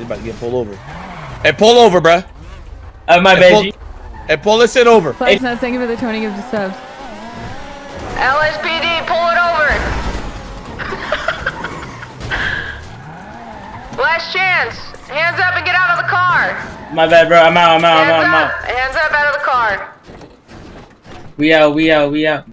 He's about to get pulled over. Hey, pull over, bruh. Uh, my Hey, baby. pull, hey, pull this shit over. Flex not thank you for the 20 the subs. LSPD, pull it over. Last chance. Hands up and get out of the car. My bad, bro. I'm out. I'm out. I'm out. I'm out. Hands up out of the car. We out. We out. We out.